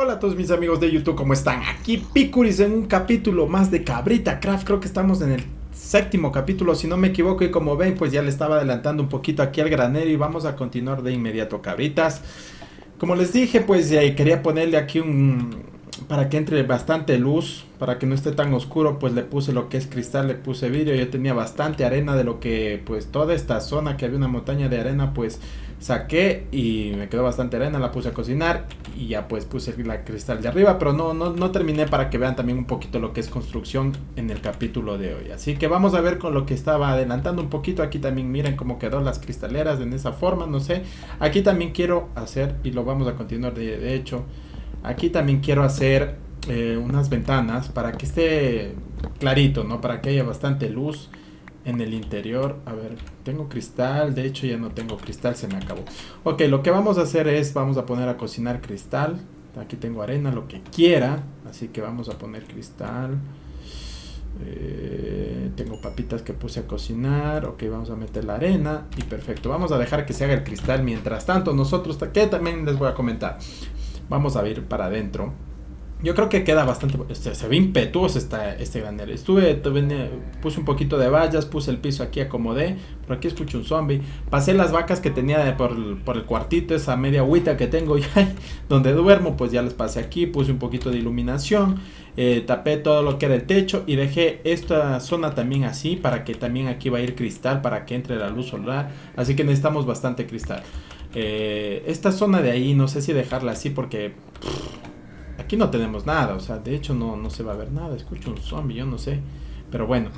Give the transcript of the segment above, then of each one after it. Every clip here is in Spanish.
Hola a todos mis amigos de YouTube, ¿cómo están? Aquí Picuris en un capítulo más de Cabrita Craft, creo que estamos en el séptimo capítulo, si no me equivoco, y como ven, pues ya le estaba adelantando un poquito aquí al granero y vamos a continuar de inmediato, cabritas. Como les dije, pues ya quería ponerle aquí un... para que entre bastante luz, para que no esté tan oscuro, pues le puse lo que es cristal, le puse vidrio, yo tenía bastante arena de lo que, pues toda esta zona que había una montaña de arena, pues saqué y me quedó bastante arena, la puse a cocinar y ya pues puse la cristal de arriba, pero no, no, no terminé para que vean también un poquito lo que es construcción en el capítulo de hoy. Así que vamos a ver con lo que estaba adelantando un poquito, aquí también miren cómo quedó las cristaleras en esa forma, no sé, aquí también quiero hacer y lo vamos a continuar de, de hecho, aquí también quiero hacer eh, unas ventanas para que esté clarito, ¿no? Para que haya bastante luz en el interior. A ver, tengo cristal. De hecho, ya no tengo cristal, se me acabó. Ok, lo que vamos a hacer es, vamos a poner a cocinar cristal. Aquí tengo arena, lo que quiera. Así que vamos a poner cristal. Eh, tengo papitas que puse a cocinar. Ok, vamos a meter la arena. Y perfecto. Vamos a dejar que se haga el cristal. Mientras tanto, nosotros, que también les voy a comentar. Vamos a ir para adentro. Yo creo que queda bastante. Se, se ve impetuoso esta, este granero. Estuve, tuve, puse un poquito de vallas, puse el piso aquí, acomodé. Por aquí escucho un zombie. Pasé las vacas que tenía por, por, el cuartito, esa media agüita que tengo ya, donde duermo, pues ya las pasé aquí. Puse un poquito de iluminación. Eh, tapé todo lo que era el techo y dejé esta zona también así para que también aquí va a ir cristal para que entre la luz solar. Así que necesitamos bastante cristal. Eh, esta zona de ahí, no sé si dejarla así porque. Aquí no tenemos nada, o sea, de hecho no, no se va a ver nada. Escucho un zombie, yo no sé. Pero bueno,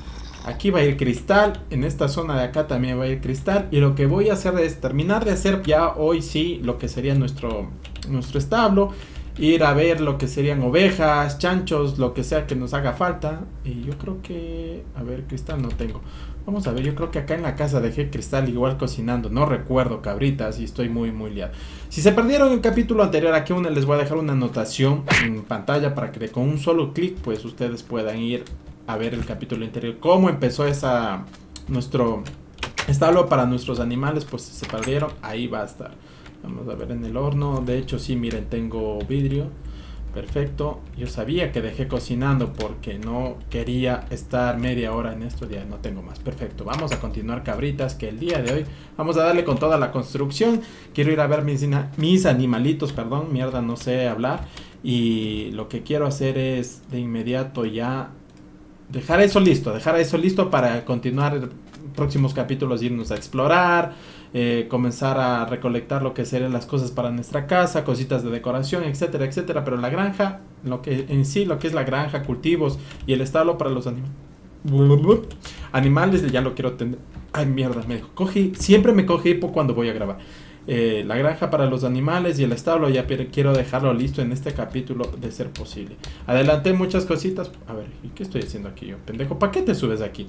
aquí va a ir cristal. En esta zona de acá también va a ir cristal. Y lo que voy a hacer es terminar de hacer ya hoy sí lo que sería nuestro, nuestro establo. Ir a ver lo que serían ovejas, chanchos, lo que sea que nos haga falta. Y yo creo que... A ver, cristal no tengo. Vamos a ver, yo creo que acá en la casa dejé cristal igual cocinando. No recuerdo cabritas y estoy muy, muy liado. Si se perdieron el capítulo anterior, aquí una les voy a dejar una anotación en pantalla para que con un solo clic, pues ustedes puedan ir a ver el capítulo anterior. Cómo empezó esa nuestro establo para nuestros animales, pues si se perdieron, ahí va a estar. Vamos a ver en el horno. De hecho, sí, miren, tengo vidrio. Perfecto. Yo sabía que dejé cocinando porque no quería estar media hora en esto. Ya no tengo más. Perfecto. Vamos a continuar cabritas que el día de hoy vamos a darle con toda la construcción. Quiero ir a ver mis, mis animalitos. Perdón, mierda, no sé hablar. Y lo que quiero hacer es de inmediato ya dejar eso listo. Dejar eso listo para continuar próximos capítulos irnos a explorar, eh, comenzar a recolectar lo que serían las cosas para nuestra casa, cositas de decoración, etcétera, etcétera. Pero la granja, lo que en sí, lo que es la granja, cultivos y el establo para los animales. Animales ya lo quiero tener. Ay, mierda, me cogí, siempre me coge hipo cuando voy a grabar. Eh, la granja para los animales y el establo ya quiero dejarlo listo en este capítulo de ser posible. Adelanté muchas cositas. A ver, ¿y qué estoy haciendo aquí yo? Pendejo, ¿para qué te subes aquí?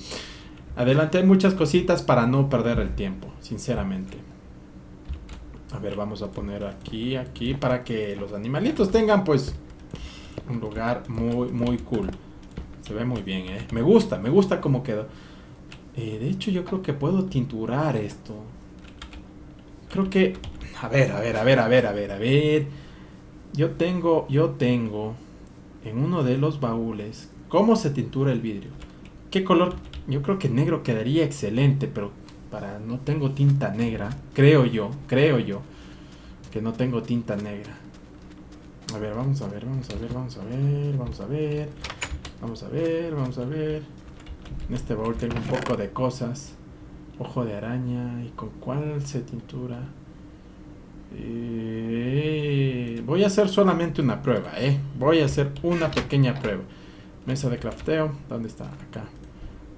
Adelanté muchas cositas para no perder el tiempo, sinceramente. A ver, vamos a poner aquí, aquí, para que los animalitos tengan pues un lugar muy, muy cool. Se ve muy bien, ¿eh? Me gusta, me gusta cómo quedó. Eh, de hecho, yo creo que puedo tinturar esto. Creo que... A ver, a ver, a ver, a ver, a ver, a ver. Yo tengo, yo tengo en uno de los baúles cómo se tintura el vidrio. ¿Qué color yo creo que negro quedaría excelente, pero para no tengo tinta negra, creo yo, creo yo, que no tengo tinta negra. A ver, vamos a ver, vamos a ver, vamos a ver, vamos a ver, vamos a ver, vamos a ver. En este baúl tengo un poco de cosas. Ojo de araña, ¿y con cuál se tintura? Eh, voy a hacer solamente una prueba, ¿eh? Voy a hacer una pequeña prueba. Mesa de crafteo, ¿dónde está? Acá.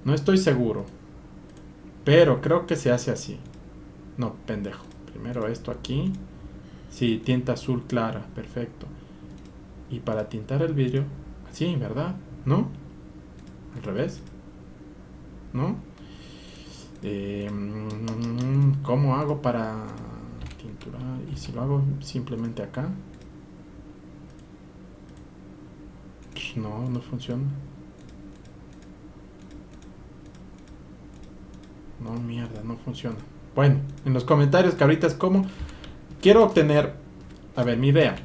No estoy seguro. Pero creo que se hace así. No, pendejo. Primero esto aquí. Sí, tinta azul clara. Perfecto. Y para tintar el vidrio. Así, ¿verdad? ¿No? Al revés. ¿No? Eh, ¿Cómo hago para tinturar? Y si lo hago simplemente acá. Pues no, no funciona. No, mierda, no funciona. Bueno, en los comentarios, cabritas, ¿cómo? Quiero obtener, a ver, mi idea.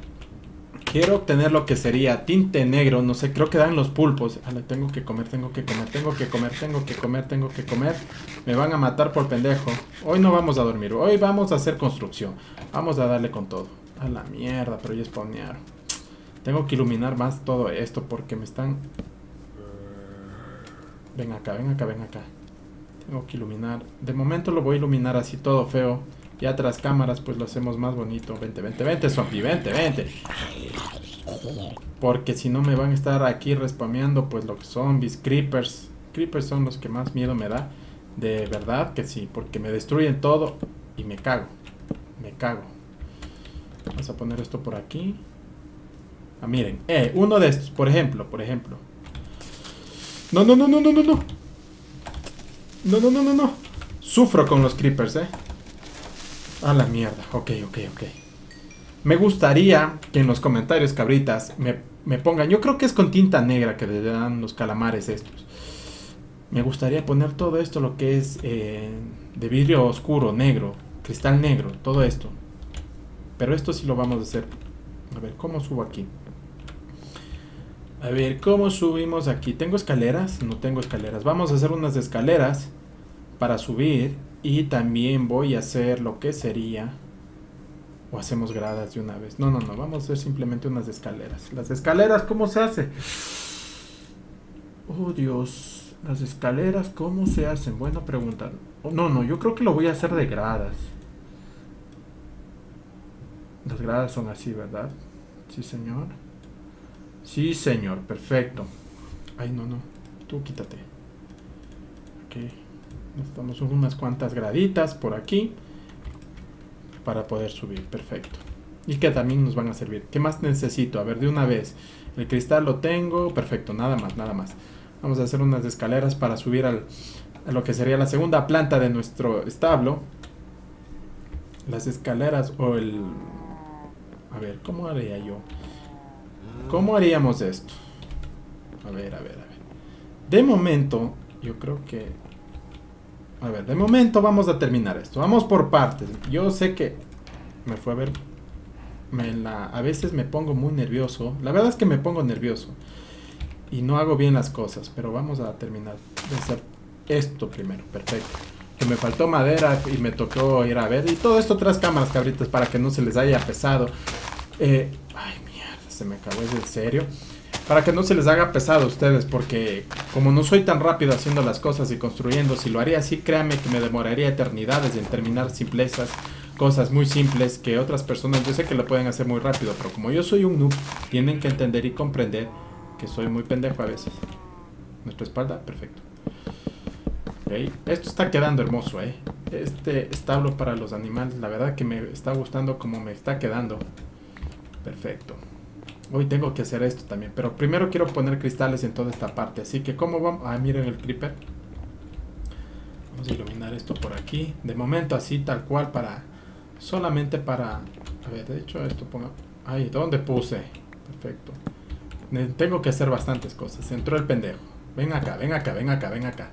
quiero obtener lo que sería tinte negro, no sé, creo que dan los pulpos. Ah, tengo que comer, tengo que comer, tengo que comer, tengo que comer, tengo que comer. Me van a matar por pendejo. Hoy no vamos a dormir, hoy vamos a hacer construcción. Vamos a darle con todo. A la mierda, pero ya spawnearon. Tengo que iluminar más todo esto porque me están... Ven acá, ven acá, ven acá. Tengo que iluminar. De momento lo voy a iluminar así todo feo. Ya tras cámaras pues lo hacemos más bonito. Vente, vente, vente, zombie, vente, vente. Porque si no me van a estar aquí respameando pues los zombies, creepers. Creepers son los que más miedo me da. De verdad que sí, porque me destruyen todo y me cago. Me cago. Vamos a poner esto por aquí. Ah, miren. Eh, uno de estos, por ejemplo, por ejemplo. No, no, no, no, no, no, no. No, no, no, no, no. Sufro con los creepers, eh. A la mierda. Ok, ok, ok. Me gustaría que en los comentarios, cabritas, me, pongan. Yo creo que es con tinta negra que le dan los calamares estos. Me gustaría poner todo esto, lo que es eh, de vidrio oscuro, negro, cristal negro, todo esto. Pero esto sí lo vamos a hacer. A ver, ¿cómo subo aquí? A ver, ¿cómo subimos aquí? ¿Tengo escaleras? No tengo escaleras. Vamos a hacer unas escaleras para subir y también voy a hacer lo que sería... O hacemos gradas de una vez. No, no, no. Vamos a hacer simplemente unas escaleras. Las escaleras, ¿cómo se hace? Oh, Dios. Las escaleras, ¿cómo se hacen? Buena pregunta. Oh, no, no. Yo creo que lo voy a hacer de gradas. Las gradas son así, ¿verdad? Sí, señor. Sí, señor. Perfecto. Ay, no, no. Tú quítate. Ok. Necesitamos unas cuantas graditas por aquí para poder subir. Perfecto. Y que también nos van a servir. ¿Qué más necesito? A ver, de una vez. El cristal lo tengo. Perfecto, nada más, nada más. Vamos a hacer unas escaleras para subir al, a lo que sería la segunda planta de nuestro establo. Las escaleras o el... A ver, ¿cómo haría yo? ¿Cómo haríamos esto? A ver, a ver, a ver. De momento, yo creo que a ver, de momento vamos a terminar esto. Vamos por partes. Yo sé que me fue a ver. Me la, a veces me pongo muy nervioso. La verdad es que me pongo nervioso. Y no hago bien las cosas. Pero vamos a terminar de hacer esto primero. Perfecto. Que me faltó madera y me tocó ir a ver. Y todo esto tras cámaras, cabritas, para que no se les haya pesado. Eh, ay, se me acabó. ¿Es en serio? para que no se les haga pesado a ustedes, porque como no soy tan rápido haciendo las cosas y construyendo, si lo haría así, créanme que me demoraría eternidades en terminar simplezas, cosas muy simples que otras personas yo sé que lo pueden hacer muy rápido, pero como yo soy un noob, tienen que entender y comprender que soy muy pendejo a veces. Nuestra espalda, perfecto. Esto está quedando hermoso, ¿eh? Este establo para los animales, la verdad que me está gustando como me está quedando. Perfecto. Hoy tengo que hacer esto también. Pero primero quiero poner cristales en toda esta parte. Así que, ¿cómo vamos? Ah, miren el creeper. Vamos a iluminar esto por aquí. De momento así, tal cual, para... Solamente para... A ver, de hecho esto pongo... Ay, ¿dónde puse? Perfecto. Tengo que hacer bastantes cosas. Entró el pendejo. Ven acá, ven acá, ven acá, ven acá.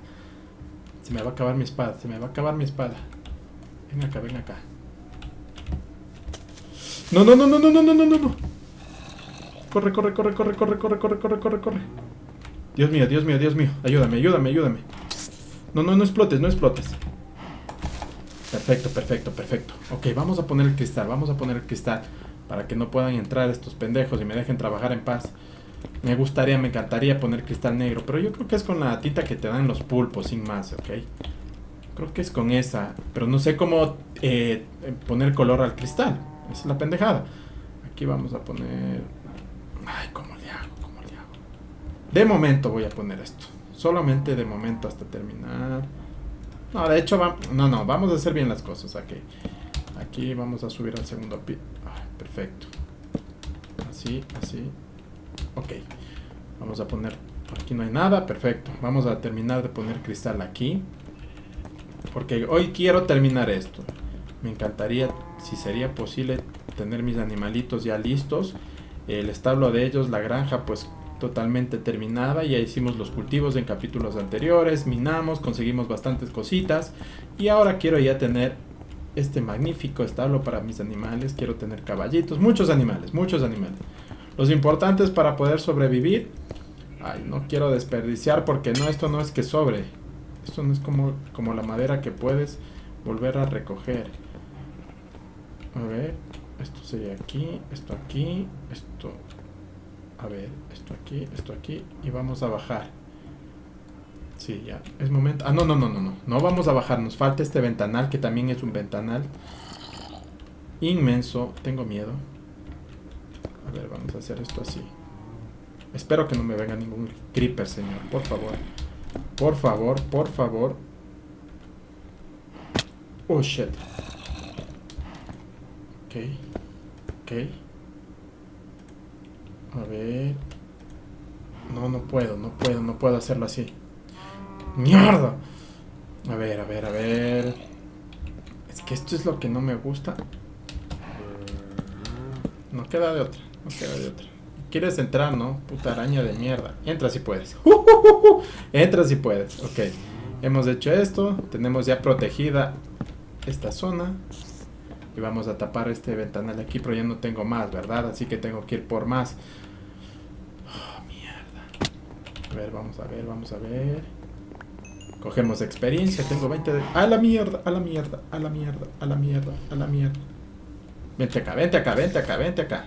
Se me va a acabar mi espada, se me va a acabar mi espada. Ven acá, ven acá. No, no, no, no, no, no, no, no, no. Corre, corre, corre, corre, corre, corre, corre, corre, corre, corre. Dios mío, Dios mío, Dios mío. Ayúdame, ayúdame, ayúdame. No, no, no explotes, no explotes. Perfecto, perfecto, perfecto. Ok, vamos a poner el cristal, vamos a poner el cristal. Para que no puedan entrar estos pendejos y me dejen trabajar en paz. Me gustaría, me encantaría poner cristal negro. Pero yo creo que es con la tinta que te dan los pulpos, sin más, ¿ok? Creo que es con esa. Pero no sé cómo eh, poner color al cristal. Es la pendejada. Aquí vamos a poner Ay, ¿cómo le hago? ¿Cómo le hago? De momento voy a poner esto. Solamente de momento hasta terminar. No, de hecho, no, no, vamos a hacer bien las cosas. Aquí, aquí vamos a subir al segundo piso. perfecto. Así, así. Ok. Vamos a poner... Aquí no hay nada, perfecto. Vamos a terminar de poner cristal aquí. Porque hoy quiero terminar esto. Me encantaría, si sería posible, tener mis animalitos ya listos el establo de ellos, la granja, pues totalmente terminada. Ya hicimos los cultivos en capítulos anteriores, minamos, conseguimos bastantes cositas. Y ahora quiero ya tener este magnífico establo para mis animales. Quiero tener caballitos, muchos animales, muchos animales. Los importantes para poder sobrevivir. Ay, no quiero desperdiciar porque no, esto no es que sobre. Esto no es como, como la madera que puedes volver a recoger. A ver, esto sería aquí, esto aquí, esto... A ver, esto aquí, esto aquí y vamos a bajar. Sí, ya, es momento... Ah, no, no, no, no, no, no vamos a bajar, nos falta este ventanal que también es un ventanal inmenso. Tengo miedo. A ver, vamos a hacer esto así. Espero que no me venga ningún creeper, señor, por favor. Por favor, por favor. Oh, shit. Ok. A ver. No, no puedo, no puedo, no puedo hacerlo así. ¡Mierda! A ver, a ver, a ver. Es que esto es lo que no me gusta. No queda de otra, no queda de otra. ¿Quieres entrar, no? Puta araña de mierda. Entra si puedes. Entra si puedes. Ok. Hemos hecho esto. Tenemos ya protegida esta zona. Y vamos a tapar este ventanal aquí, pero ya no tengo más, ¿verdad? Así que tengo que ir por más. Oh, mierda. A ver, vamos a ver, vamos a ver. Cogemos experiencia, tengo 20 de... ¡A la mierda! ¡A la mierda! ¡A la mierda! ¡A la mierda! ¡A la mierda! Vente acá, vente acá, vente acá, vente acá.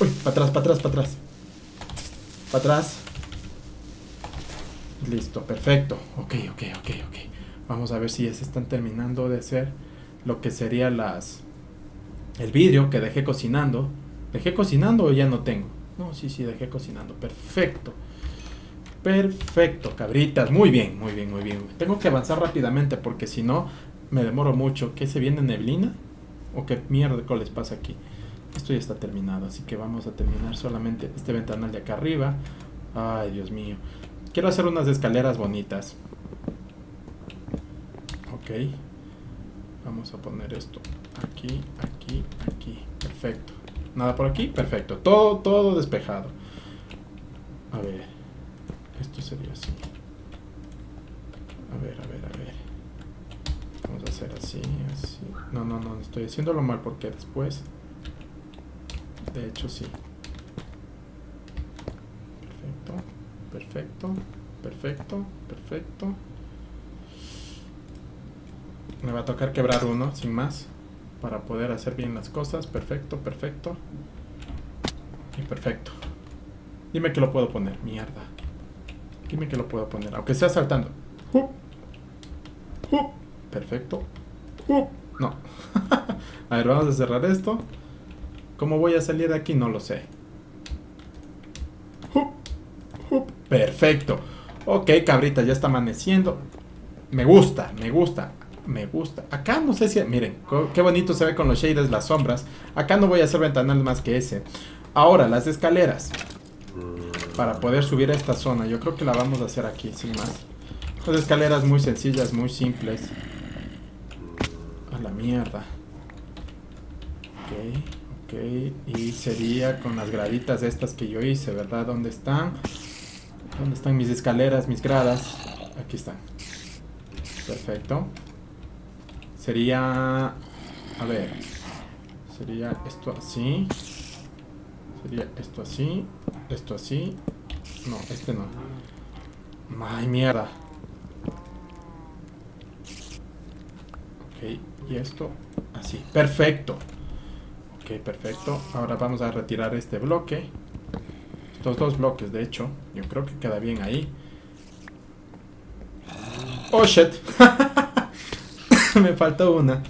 Uy, para atrás, para atrás, para atrás. Para atrás. Listo, perfecto. Ok, ok, ok, ok. Vamos a ver si ya se están terminando de hacer lo que sería las... El vidrio que dejé cocinando. ¿Dejé cocinando o ya no tengo? No, sí, sí, dejé cocinando. Perfecto. Perfecto, cabritas. Muy bien, muy bien, muy bien. Tengo que avanzar rápidamente porque si no me demoro mucho. ¿Qué se viene neblina? ¿O qué mierda les pasa aquí? Esto ya está terminado, así que vamos a terminar solamente este ventanal de acá arriba. Ay, Dios mío. Quiero hacer unas escaleras bonitas. Ok. Vamos a poner esto aquí, aquí, aquí. Perfecto. Nada por aquí, perfecto. Todo, todo despejado. A ver. Esto sería así. A ver, a ver, a ver. Vamos a hacer así, así. No, no, no, estoy haciéndolo mal porque después... De hecho, sí. Perfecto, perfecto, perfecto. Me va a tocar quebrar uno, sin más, para poder hacer bien las cosas. Perfecto, perfecto. Y perfecto. Dime que lo puedo poner, mierda. Dime que lo puedo poner, aunque sea saltando. Perfecto. No. a ver, vamos a cerrar esto. ¿Cómo voy a salir de aquí? No lo sé. Perfecto. Ok, cabrita, ya está amaneciendo. Me gusta, me gusta, me gusta. Acá no sé si... Miren, qué bonito se ve con los shaders, las sombras. Acá no voy a hacer ventanal más que ese. Ahora, las escaleras. Para poder subir a esta zona. Yo creo que la vamos a hacer aquí, sin más. Las escaleras muy sencillas, muy simples. A la mierda. Ok, ok. Y sería con las graditas estas que yo hice, ¿verdad? ¿Dónde están? ¿Dónde están mis escaleras, mis gradas? Aquí están. Perfecto. Sería... A ver. Sería esto así. Sería esto así. Esto así. No, este no. Ay, mierda. Ok, y esto así. Perfecto. Ok, perfecto. Ahora vamos a retirar este bloque. Estos dos bloques, de hecho. Yo creo que queda bien ahí. Oh, shit. Me faltó una.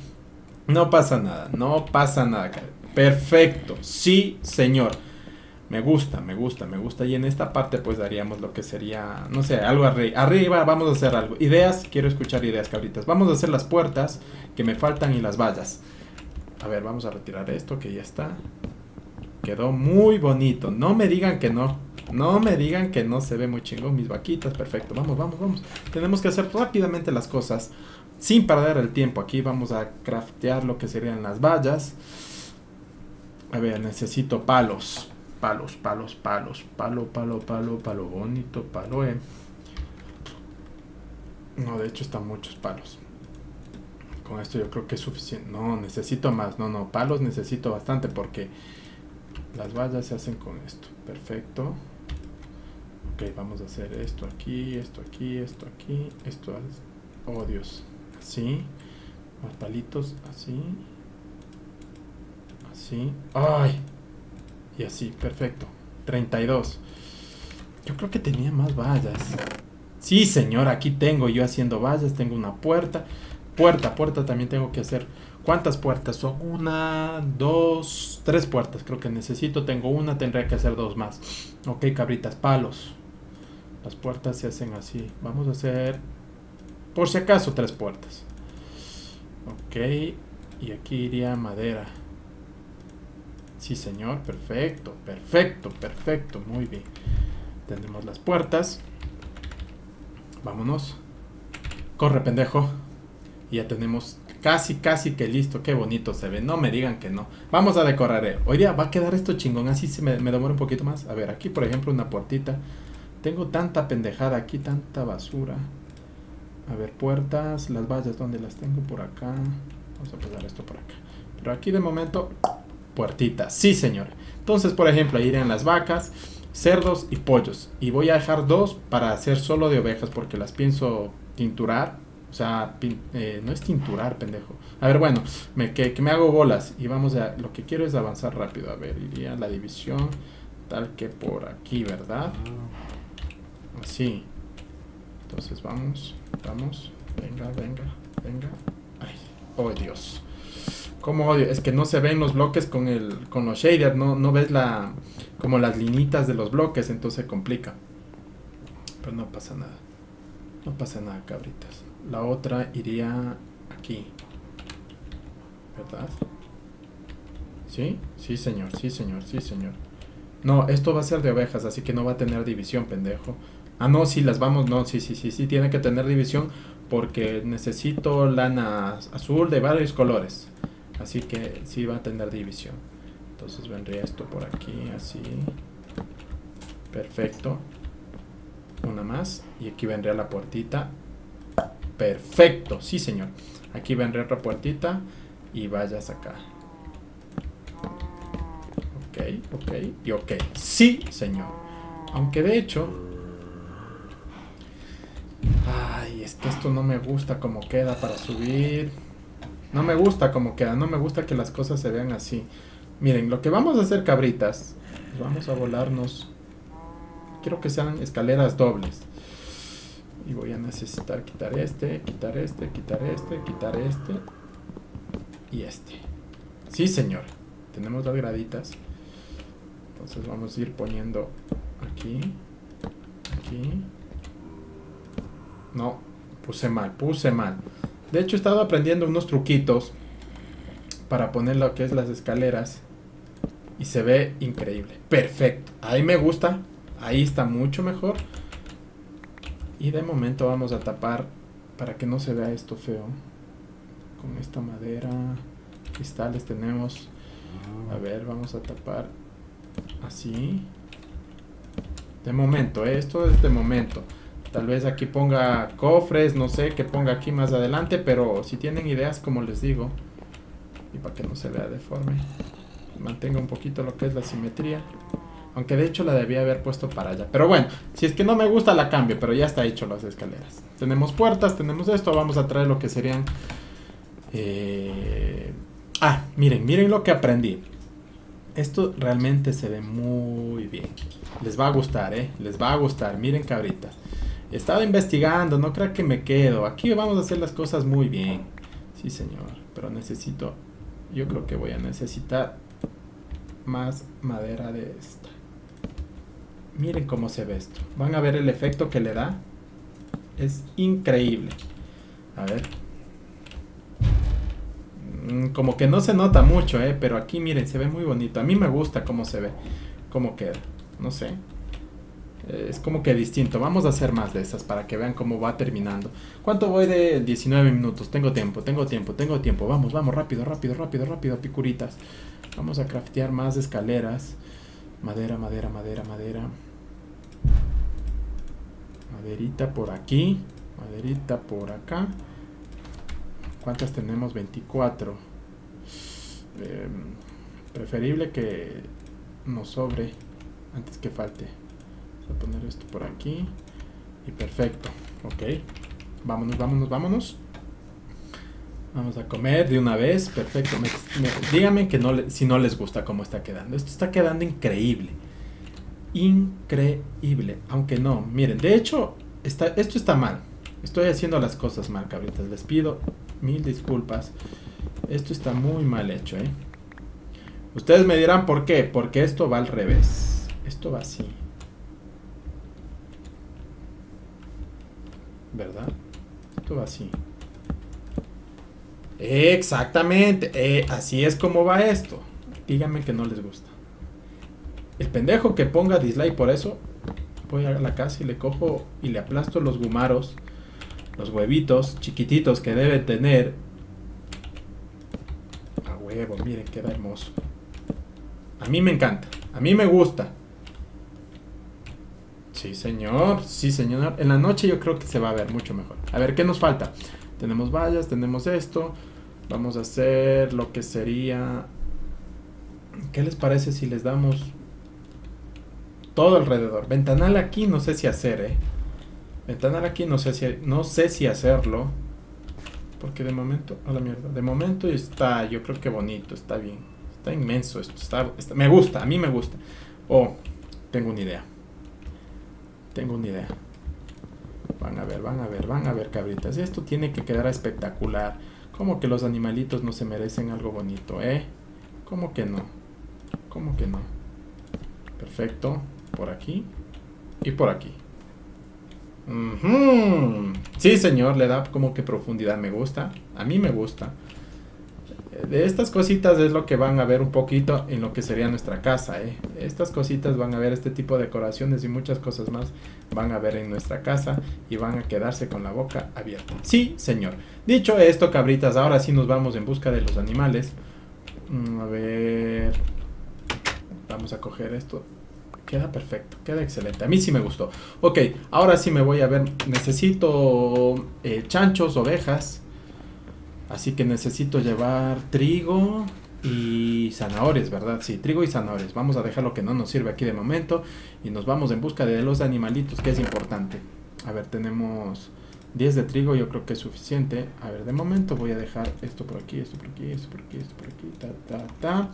No pasa nada, no pasa nada. Perfecto. Sí, señor. Me gusta, me gusta, me gusta. Y en esta parte pues daríamos lo que sería, no sé, algo arriba. vamos a hacer algo. Ideas, quiero escuchar ideas, cabritas. Vamos a hacer las puertas que me faltan y las vallas. A ver, vamos a retirar esto que ya está. Quedó muy bonito. No me digan que no. No me digan que no se ve muy chingón mis vaquitas. Perfecto. Vamos, vamos, vamos. Tenemos que hacer rápidamente las cosas sin perder el tiempo. Aquí vamos a craftear lo que serían las vallas. A ver, necesito palos. Palos, palos, palos. Palo, palo, palo, palo bonito, palo, eh. No, de hecho están muchos palos. con esto yo creo que es suficiente. No, necesito más. No, no, palos necesito bastante porque las vallas se hacen con esto. Perfecto. Ok, vamos a hacer esto aquí, esto aquí, esto aquí, esto. Oh, Dios. Así. Más palitos, así. Así. ¡Ay! Y así, perfecto. 32. Yo creo que tenía más vallas. Sí, señor, aquí tengo yo haciendo vallas, tengo una puerta. Puerta, puerta también tengo que hacer. ¿Cuántas puertas? Son una, dos, tres puertas. Creo que necesito. Tengo una, tendría que hacer dos más. Ok, cabritas, palos. Las puertas se hacen así. Vamos a hacer, por si acaso, tres puertas. Ok, y aquí iría madera. Sí, señor, perfecto, perfecto, perfecto, muy bien. Tenemos las puertas. Vámonos. Corre, pendejo. Y ya tenemos casi, casi que listo. Qué bonito se ve. No me digan que no. Vamos a decorar. Eh. Hoy día va a quedar esto chingón. Así se me, me demora un poquito más. A ver, aquí por ejemplo una puertita. Tengo tanta pendejada aquí, tanta basura. A ver, puertas, las vallas, ¿dónde las tengo? Por acá. Vamos a pasar esto por acá. Pero aquí de momento, puertitas. Sí, señor. Entonces, por ejemplo, ahí irían las vacas, cerdos y pollos. Y voy a dejar dos para hacer solo de ovejas porque las pienso tinturar o sea, eh, no es tinturar, pendejo. A ver, bueno, me, que, me hago bolas. Y vamos a... Lo que quiero es avanzar rápido. A ver, iría la división tal que por aquí, ¿verdad? Así. Entonces vamos, vamos. Venga, venga, venga. Ay, oh Dios. Como odio, es que no se ven los bloques con el con los shaders, no, no ves la como las linitas de los bloques, entonces complica. Pero no pasa nada. No pasa nada, cabritas la otra iría aquí. ¿Verdad? ¿Sí? Sí, señor, sí, señor, sí, señor. No, esto va a ser de ovejas, así que no va a tener división, pendejo. Ah, no, sí, las vamos, no, sí, sí, sí, sí, tiene que tener división porque necesito lana azul de varios colores. Así que sí va a tener división. Entonces vendría esto por aquí, así. Perfecto. Una más. Y aquí vendría la puertita Perfecto, sí señor. Aquí vendré otra puertita y vayas acá. Ok, ok y ok. Sí, señor. Aunque de hecho... Ay, es que esto no me gusta como queda para subir. No me gusta como queda, no me gusta que las cosas se vean así. Miren, lo que vamos a hacer, cabritas, vamos a volarnos. Quiero que sean escaleras dobles y voy a necesitar quitar este, quitar este, quitar este, quitar este y este. Sí, señor. Tenemos las graditas. Entonces vamos a ir poniendo aquí, aquí. No, puse mal, puse mal. De hecho he estado aprendiendo unos truquitos para poner lo que es las escaleras y se ve increíble. Perfecto. Ahí me gusta. Ahí está mucho mejor. Y de momento vamos a tapar para que no se vea esto feo. Con esta madera, cristales tenemos. A ver, vamos a tapar así. De momento, ¿eh? esto es de momento. Tal vez aquí ponga cofres, no sé, que ponga aquí más adelante, pero si tienen ideas, como les digo, y para que no se vea deforme, mantenga un poquito lo que es la simetría. Aunque de hecho la debía haber puesto para allá. Pero bueno, si es que no me gusta la cambio, pero ya está hecho las escaleras. Tenemos puertas, tenemos esto, vamos a traer lo que serían... Eh, ah, miren, miren lo que aprendí. Esto realmente se ve muy bien. Les va a gustar, ¿eh? Les va a gustar. Miren cabritas. He estado investigando, no creo que me quedo. Aquí vamos a hacer las cosas muy bien. Sí, señor. Pero necesito... Yo creo que voy a necesitar más madera de esta. Miren cómo se ve esto. Van a ver el efecto que le da. Es increíble. A ver. Mm, como que no se nota mucho, ¿eh? Pero aquí miren, se ve muy bonito. A mí me gusta cómo se ve. Cómo queda. No sé. Es como que distinto. Vamos a hacer más de esas para que vean cómo va terminando. ¿Cuánto voy de 19 minutos? Tengo tiempo, tengo tiempo, tengo tiempo. Vamos, vamos, rápido, rápido, rápido, rápido, picuritas. Vamos a craftear más escaleras. Madera, madera, madera, madera. Maderita por aquí. Maderita por acá. ¿Cuántas tenemos? 24. Em, preferible que nos sobre antes que falte. Voy a poner esto por aquí. Y perfecto. Ok. Vámonos, vámonos, vámonos. Vamos a comer de una vez. Perfecto. díganme que no si no les gusta cómo está quedando. Esto está quedando increíble. Increíble. Aunque no. Miren, de hecho, está, esto está mal. Estoy haciendo las cosas mal, cabritas. Les pido mil disculpas. Esto está muy mal hecho, ¿eh? Ustedes me dirán por qué. Porque esto va al revés. Esto va así. ¿Verdad? Esto va así. Exactamente. Eh, así es como va esto. Díganme que no les gusta. El pendejo que ponga dislike por eso, voy a la casa y le cojo y le aplasto los gumaros, los huevitos chiquititos que debe tener. A huevo, miren, queda hermoso. A mí me encanta, a mí me gusta. Sí, señor, sí, señor. En la noche yo creo que se va a ver mucho mejor. A ver, ¿qué nos falta? Tenemos vallas, tenemos esto. Vamos a hacer lo que sería... ¿Qué les parece si les damos todo alrededor? Ventanal aquí no sé si hacer, ¿eh? Ventanal aquí no sé si, no sé si hacerlo. Porque de momento, a la mierda, de momento está, yo creo que bonito, está bien. Está inmenso esto, está, me gusta, a mí me gusta. Oh, tengo una idea. Tengo una idea. Van a ver, van a ver, van a ver, cabritas. Esto tiene que quedar espectacular. Como que los animalitos no se merecen algo bonito, ¿eh? ¿Cómo que no? ¿Cómo que no? Perfecto. Por aquí. Y por aquí. Sí, señor, le da como que profundidad. Me gusta. A mí me gusta de estas cositas es lo que van a ver un poquito en lo que sería nuestra casa. ¿eh? Estas cositas van a ver este tipo de decoraciones y muchas cosas más van a ver en nuestra casa y van a quedarse con la boca abierta. Sí, señor. Dicho esto, cabritas, ahora sí nos vamos en busca de los animales. Mm, a ver. Vamos a coger esto. Queda perfecto, queda excelente. A mí sí me gustó. Ok, ahora sí me voy a ver. Necesito eh, chanchos, ovejas Así que necesito llevar trigo y zanahorias, ¿verdad? Sí, trigo y zanahorias. Vamos a dejar lo que no nos sirve aquí de momento y nos vamos en busca de los animalitos, que es importante. A ver, tenemos 10 de trigo, yo creo que es suficiente. A ver, de momento voy a dejar esto por aquí, esto por aquí, esto por aquí, esto por aquí, ta, ta, ta.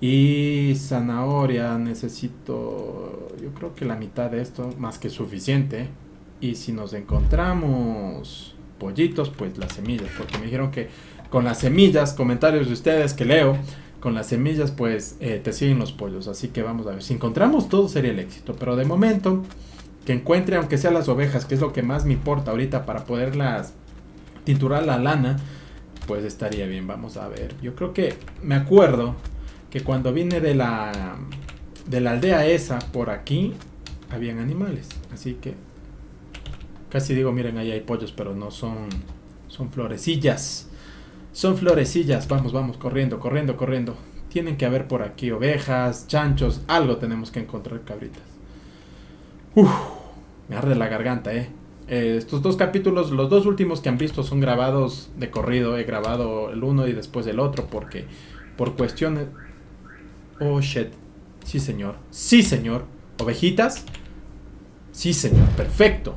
Y zanahoria, necesito, yo creo que la mitad de esto, más que suficiente. Y si nos encontramos pollitos, pues las semillas, porque me dijeron que con las semillas, comentarios de ustedes que leo, con las semillas pues eh, te siguen los pollos, así que vamos a ver, si encontramos todo sería el éxito, pero de momento que encuentre aunque sea las ovejas, que es lo que más me importa ahorita para poderlas tinturar la lana, pues estaría bien, vamos a ver, yo creo que me acuerdo que cuando vine de la de la aldea esa por aquí habían animales, así que Casi digo, miren, ahí hay pollos, pero no son, son florecillas. Son florecillas. Vamos, vamos, corriendo, corriendo, corriendo. Tienen que haber por aquí ovejas, chanchos, algo tenemos que encontrar, cabritas. Uf, me arde la garganta, eh. eh. Estos dos capítulos, los dos últimos que han visto son grabados de corrido. He grabado el uno y después el otro porque por cuestiones... Oh, shit. Sí, señor. Sí, señor. ¿Ovejitas? Sí, señor. Perfecto.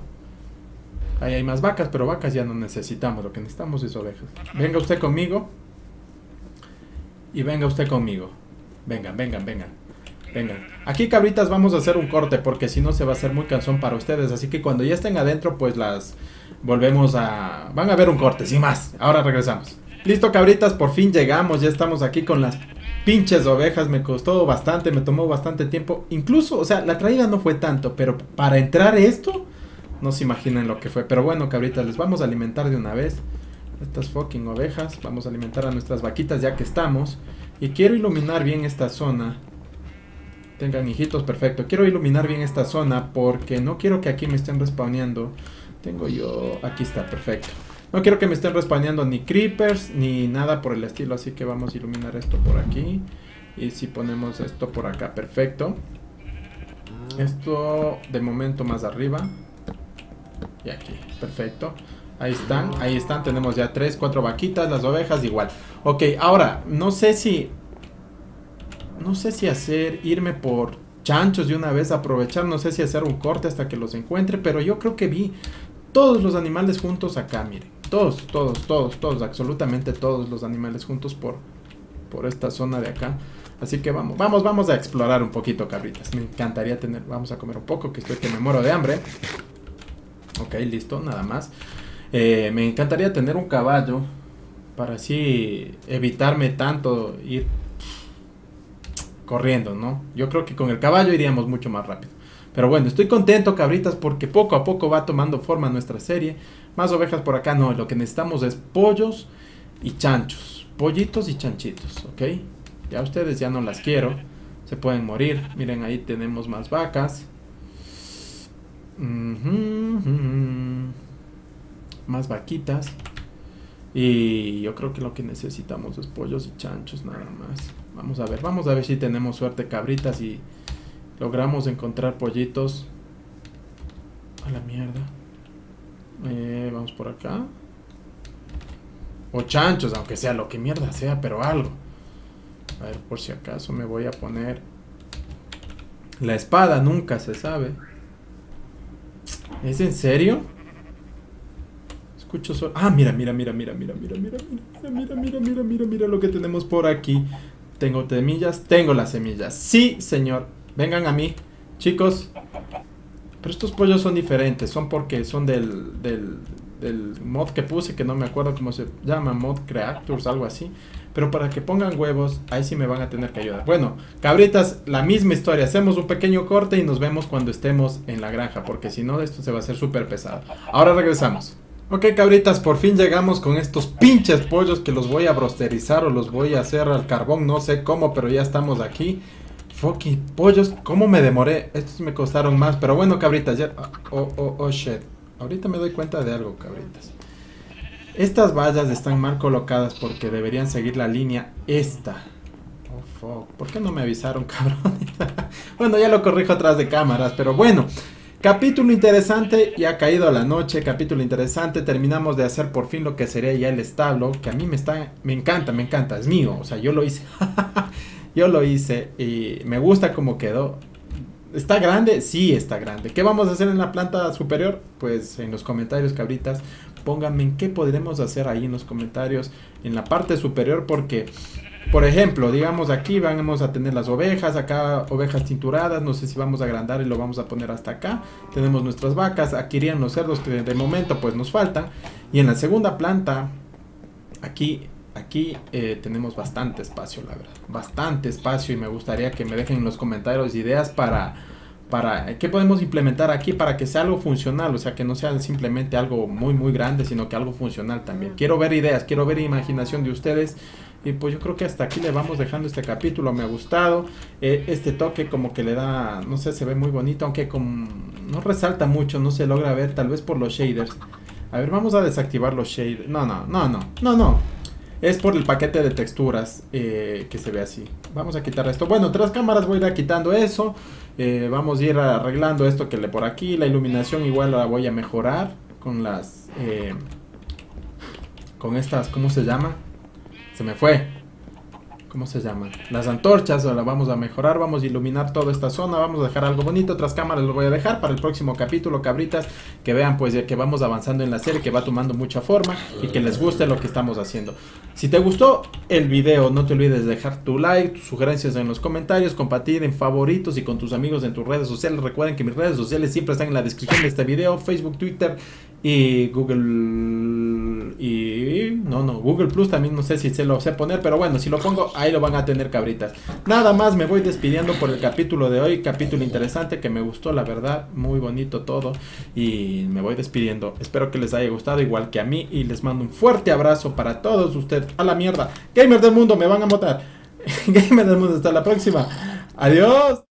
Ahí hay más vacas, pero vacas ya no necesitamos. Lo que necesitamos es ovejas. Venga usted conmigo. Y venga usted conmigo. Vengan, vengan, vengan. Vengan. Aquí cabritas vamos a hacer un corte porque si no se va a hacer muy cansón para ustedes. Así que cuando ya estén adentro pues las volvemos a... Van a ver un corte, sin más. Ahora regresamos. Listo cabritas, por fin llegamos. Ya estamos aquí con las pinches ovejas. Me costó bastante, me tomó bastante tiempo. Incluso, o sea, la traída no fue tanto. Pero para entrar esto no se imaginan lo que fue. Pero bueno, cabritas, les vamos a alimentar de una vez. Estas fucking ovejas. Vamos a alimentar a nuestras vaquitas ya que estamos. Y quiero iluminar bien esta zona. Tengan hijitos, perfecto. Quiero iluminar bien esta zona porque no quiero que aquí me estén respawneando. Tengo yo... Aquí está, perfecto. No quiero que me estén respawneando ni creepers ni nada por el estilo. Así que vamos a iluminar esto por aquí. Y si ponemos esto por acá, perfecto. Esto de momento más arriba. Y aquí, perfecto. Ahí están, ahí están. Tenemos ya tres, cuatro vaquitas, las ovejas igual. Ok, ahora, no sé si... No sé si hacer, irme por chanchos de una vez, aprovechar, no sé si hacer un corte hasta que los encuentre, pero yo creo que vi todos los animales juntos acá, miren. Todos, todos, todos, todos, absolutamente todos los animales juntos por, por esta zona de acá. Así que vamos, vamos, vamos a explorar un poquito, cabritas. Me encantaría tener, vamos a comer un poco, que estoy que me muero de hambre. Ok, listo, nada más. Eh, me encantaría tener un caballo para así evitarme tanto ir corriendo, ¿no? Yo creo que con el caballo iríamos mucho más rápido. Pero bueno, estoy contento, cabritas, porque poco a poco va tomando forma nuestra serie. Más ovejas por acá, no, lo que necesitamos es pollos y chanchos. Pollitos y chanchitos, ¿ok? Ya ustedes ya no las quiero. Se pueden morir. Miren, ahí tenemos más vacas. Más vaquitas. Y yo creo que lo que necesitamos es pollos y chanchos nada más. Vamos a ver, vamos a ver si tenemos suerte cabritas y logramos encontrar pollitos. A la mierda. Eh, vamos por acá. O chanchos, aunque sea lo que mierda sea, pero algo. A ver, por si acaso me voy a poner... La espada nunca se sabe. ¿Es en serio? Escucho solo... Ah, mira, mira, mira, mira, mira, mira, mira, mira, mira, mira, mira, mira, mira lo que tenemos por aquí. Tengo semillas, tengo las semillas. Sí, señor. Vengan a mí, chicos. Pero estos pollos son diferentes, son porque son del, del, del mod que puse, que no me acuerdo cómo se llama, mod creators, algo así. Pero para que pongan huevos, ahí sí me van a tener que ayudar. Bueno, cabritas, la misma historia. Hacemos un pequeño corte y nos vemos cuando estemos en la granja. Porque si no, esto se va a hacer súper pesado. Ahora regresamos. Ok, cabritas, por fin llegamos con estos pinches pollos que los voy a brosterizar o los voy a hacer al carbón. No sé cómo, pero ya estamos aquí. Fucking pollos, ¿cómo me demoré? Estos me costaron más. Pero bueno, cabritas, ya... Oh, oh, oh, shit. Ahorita me doy cuenta de algo, cabritas. Estas vallas están mal colocadas porque deberían seguir la línea esta. Oh. ¿Por qué no me avisaron, cabrón? bueno, ya lo corrijo atrás de cámaras, pero bueno. Capítulo interesante, ya ha caído la noche, capítulo interesante, terminamos de hacer por fin lo que sería ya el establo, que a mí me está, me encanta, me encanta, es mío, o sea, yo lo hice, yo lo hice y me gusta cómo quedó. ¿Está grande? Sí, está grande. ¿Qué vamos a hacer en la planta superior? Pues en los comentarios, cabritas, pónganme en qué podremos hacer ahí en los comentarios en la parte superior porque por ejemplo, digamos aquí vamos a tener las ovejas, acá ovejas tinturadas, no sé si vamos a agrandar y lo vamos a poner hasta acá. Tenemos nuestras vacas, aquí irían los cerdos que de momento pues nos faltan. Y en la segunda planta, aquí, aquí eh, tenemos bastante espacio, la verdad. Bastante espacio y me gustaría que me dejen en los comentarios ideas para para qué podemos implementar aquí para que sea algo funcional, o sea, que no sea simplemente algo muy muy grande, sino que algo funcional también. Quiero ver ideas, quiero ver imaginación de ustedes. Y pues yo creo que hasta aquí le vamos dejando este capítulo, me ha gustado. Eh, este toque como que le da, no sé, se ve muy bonito, aunque como no resalta mucho, no se logra ver, tal vez por los shaders. A ver, vamos a desactivar los shaders. No, no, no, no, no, no. Es por el paquete de texturas eh, que se ve así. Vamos a quitar esto. Bueno, tras cámaras voy a ir quitando eso. Eh, vamos a ir arreglando esto que le por aquí. La iluminación igual la voy a mejorar con las... Eh, con estas, ¿cómo se llama? Se me fue. ¿Cómo se llama? Las antorchas, ahora vamos a mejorar, vamos a iluminar toda esta zona, vamos a dejar algo bonito, otras cámaras lo voy a dejar para el próximo capítulo, cabritas, que vean pues ya que vamos avanzando en la serie, que va tomando mucha forma y que les guste lo que estamos haciendo. Si te gustó el video, no te olvides de dejar tu like, tus sugerencias en los comentarios, compartir en favoritos y con tus amigos en tus redes sociales. Recuerden que mis redes sociales siempre están en la descripción de este video, Facebook, Twitter y Google y no no Google Plus también no sé si se lo sé poner pero bueno si lo pongo ahí lo van a tener cabritas. Nada más me voy despidiendo por el capítulo de hoy capítulo interesante que me gustó la verdad muy bonito todo y me voy despidiendo. Espero que les haya gustado igual que a mí y les mando un fuerte abrazo para todos ustedes. A la mierda gamer del mundo me van a matar. Gamer del mundo hasta la próxima. Adiós